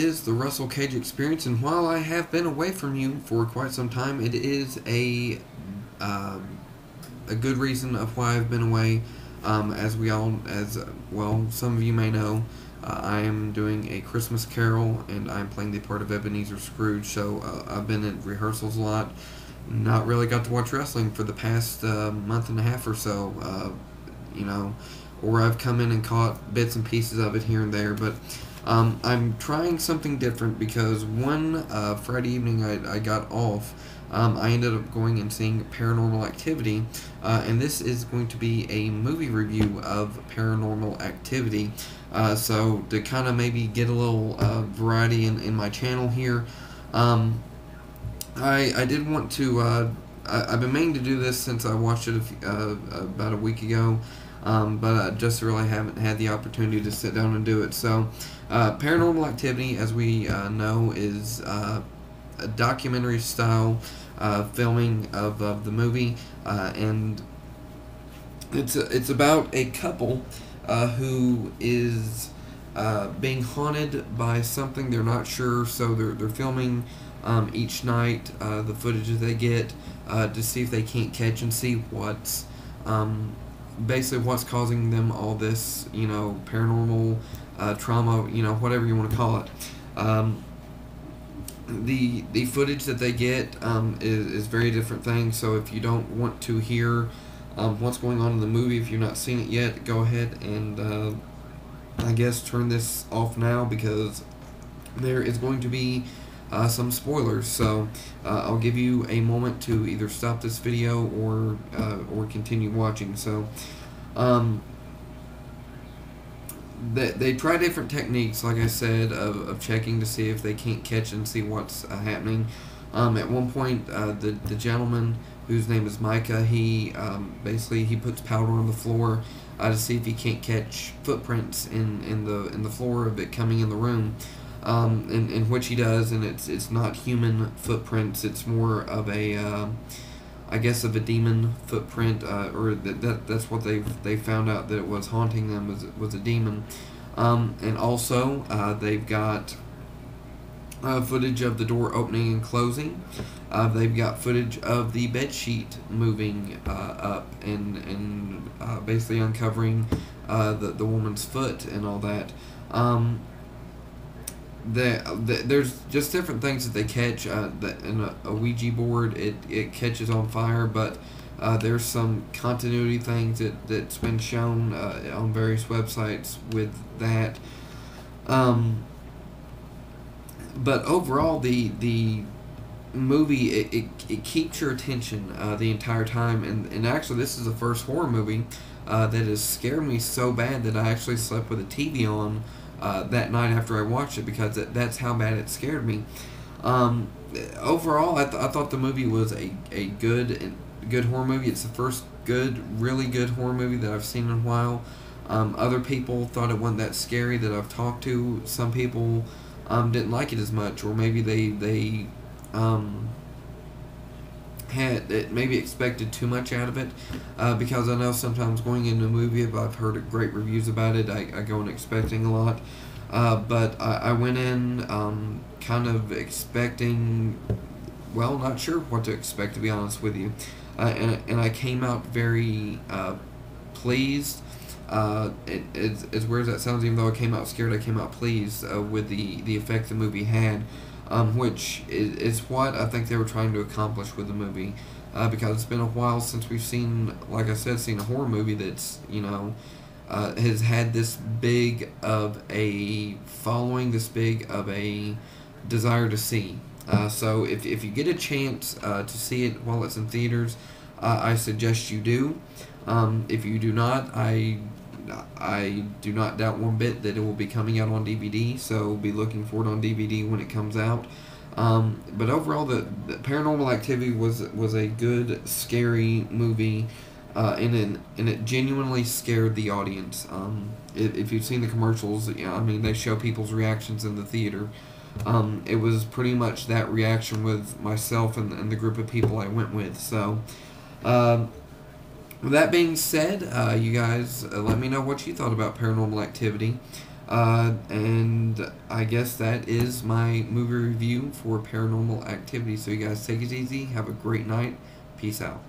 is the Russell Cage Experience, and while I have been away from you for quite some time, it is a um, a good reason of why I've been away. Um, as we all, as well, some of you may know, uh, I am doing a Christmas Carol, and I'm playing the part of Ebenezer Scrooge. So uh, I've been at rehearsals a lot. Not really got to watch wrestling for the past uh, month and a half or so. Uh, you know, or I've come in and caught bits and pieces of it here and there, but. Um, I'm trying something different because one uh, Friday evening I, I got off. Um, I ended up going and seeing Paranormal Activity, uh, and this is going to be a movie review of Paranormal Activity. Uh, so to kind of maybe get a little uh, variety in, in my channel here, um, I I did want to. Uh, I, have been meaning to do this since I watched it a few, uh, about a week ago. Um, but I just really haven't had the opportunity to sit down and do it. So, uh, Paranormal Activity, as we uh, know, is uh, a documentary style uh, filming of, of the movie, uh, and it's it's about a couple uh, who is being haunted by something they're not sure. So they're they're filming um, each night the footage that they get to see if they can't catch and see what's um, basically what's causing them all this, you know, paranormal uh, trauma, you know, whatever you want to call it. Um, the the footage that they get um, is, is very different things. So if you don't want to hear um, what's going on in the movie, if you've not seen it yet, go ahead and uh, I guess turn this off now because there is going to be uh, some spoilers. So uh, I'll give you a moment to either stop this video or uh, or continue watching. So um, they, they try different techniques, like I said, of, of checking to see if they can't catch and see what's uh, happening. Um, at one point, uh, the the gentleman whose name is Micah, he um, basically he puts powder on the floor uh, to see if he can't catch footprints in, in the in the floor of it coming in the room um, in, in which he does, and it's it's not human footprints. It's more of a, uh, I guess, of a demon footprint, uh, or that, that that's what they they found out that it was haunting them was was a demon, um, and also uh, they've got. Uh, footage of the door opening and closing. Uh, they've got footage of the bed sheet moving uh, up and and basically uncovering the the woman's foot and all that. Um, the, the, there's just different things that they catch. Uh, that in a, a, Ouija board, it, it catches on fire, but uh, there's some continuity things that, that's been shown uh, on various websites with that. Um, but overall, the the movie it, it, it keeps your attention uh, the entire time, and, and actually, this is the first horror movie uh, that has scared me so bad that I actually slept with a TV on uh, that night after I watched it because it, that's how bad it scared me. Um, overall, I, th- I thought the movie was a, a good good horror movie. It's the first good, really good horror movie that I've seen in a while. Um, other people thought it wasn't that scary that I've talked to. Some people um, didn't like it as much, or maybe they they um, had that maybe expected too much out of it uh, because I know sometimes going into a movie if I've heard great reviews about it I, I go in expecting a lot. Uh, but I, I went in um, kind of expecting well not sure what to expect to be honest with you. Uh, and, and I came out very uh, pleased. Uh, it, it's, as weird as that sounds even though I came out scared I came out pleased uh, with the, the effect the movie had um, which is, is what I think they were trying to accomplish with the movie. Uh, because it's been a while since we've seen, like I said, seen a horror movie that's, you know, uh, has had this big of a following, this big of a desire to see. Uh, so if, if you get a chance uh, to see it while it's in theaters, uh, I suggest you do. Um, if you do not, I I do not doubt one bit that it will be coming out on DVD, so be looking for it on DVD when it comes out. Um, but overall, the, the, Paranormal Activity was was a good, scary movie, uh, and it, and it genuinely scared the audience. Um, if, if, you've seen the commercials, you know, I mean, they show people's reactions in the theater. Um, it was pretty much that reaction with myself and, and the group of people I went with. So, uh, with that being said, uh, you guys uh, let me know what you thought about Paranormal Activity. Uh, and I guess that is my movie review for Paranormal Activity. So you guys take it easy. Have a great night. Peace out.